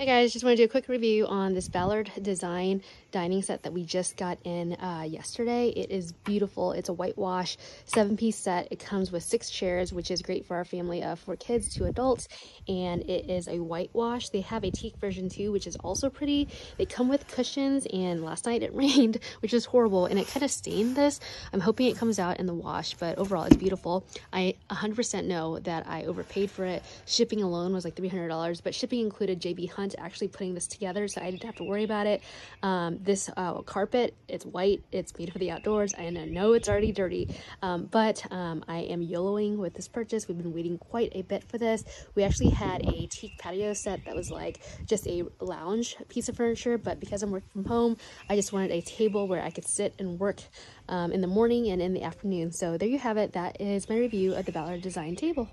Hey guys, just want to do a quick review on this Ballard Design dining set that we just got in uh, yesterday. It is beautiful. It's a whitewash seven piece set. It comes with six chairs, which is great for our family of four kids, two adults, and it is a whitewash. They have a teak version too, which is also pretty. They come with cushions and last night it rained, which is horrible, and it kind of stained this. I'm hoping it comes out in the wash, but overall it's beautiful. I 100% know that I overpaid for it. Shipping alone was like $300, but shipping included JB Hunt actually putting this together so I didn't have to worry about it. Um, this uh, carpet, it's white, it's made for the outdoors, and I know it's already dirty, um, but um, I am YOLOing with this purchase. We've been waiting quite a bit for this. We actually had a teak patio set that was like just a lounge piece of furniture, but because I'm working from home, I just wanted a table where I could sit and work um, in the morning and in the afternoon. So there you have it. That is my review of the Ballard Design Table.